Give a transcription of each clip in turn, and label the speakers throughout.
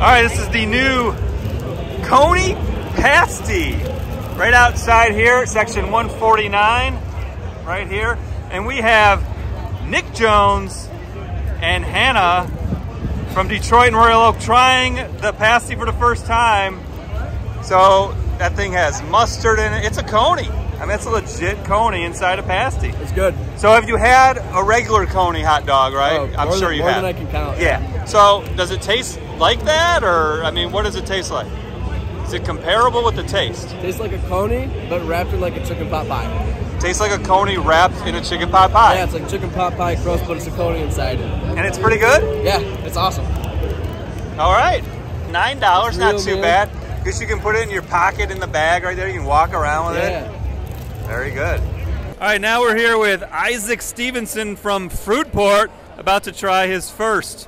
Speaker 1: All right, this is the new Coney Pasty right outside here, section 149, right here. And we have Nick Jones and Hannah from Detroit and Royal Oak trying the pasty for the first time. So that thing has mustard in it. It's a coney. I mean, it's a legit coney inside a pasty.
Speaker 2: It's good.
Speaker 1: So have you had a regular coney hot dog, right?
Speaker 2: Oh,
Speaker 1: I'm
Speaker 2: more
Speaker 1: sure
Speaker 2: than,
Speaker 1: you
Speaker 2: more
Speaker 1: have.
Speaker 2: than I can count.
Speaker 1: Yeah. So does it taste like that, or I mean, what does it taste like? Is it comparable with the taste?
Speaker 2: Tastes like a coney, but wrapped in like a chicken pot pie.
Speaker 1: Tastes like a coney wrapped in a chicken pot pie.
Speaker 2: Yeah, it's like chicken pot pie crust, but it's a coney inside.
Speaker 1: And it's pretty good.
Speaker 2: Yeah, it's awesome.
Speaker 1: All right, nine dollars, not too
Speaker 2: man.
Speaker 1: bad. Guess you can put it in your pocket in the bag right there. You can walk around with
Speaker 2: Yeah.
Speaker 1: it. Very good. All right, now we're here with Isaac Stevenson from Fruitport, about to try his first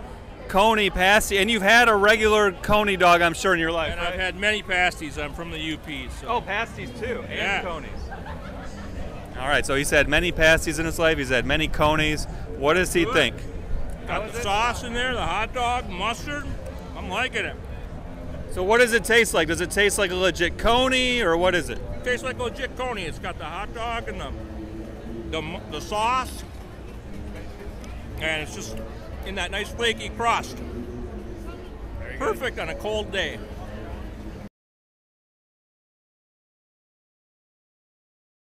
Speaker 1: coney pasty. And you've had a regular coney dog, I'm sure, in your life.
Speaker 3: And
Speaker 1: right?
Speaker 3: I've had many pasties. I'm from the UP. So.
Speaker 1: Oh, pasties too, and
Speaker 3: Yeah.
Speaker 1: conies. All right, so he's had many pasties in his life. He's had many conies. What does he
Speaker 3: Good.
Speaker 1: think?
Speaker 3: got the sauce in there, the hot dog, mustard. I'm liking it.
Speaker 1: So, what does it taste like? Does it taste like a legit coney, or what is it?
Speaker 3: Tastes like a legit coney. It's got the hot dog and the the, the sauce, and it's just in that nice flaky crust. Perfect on a cold day.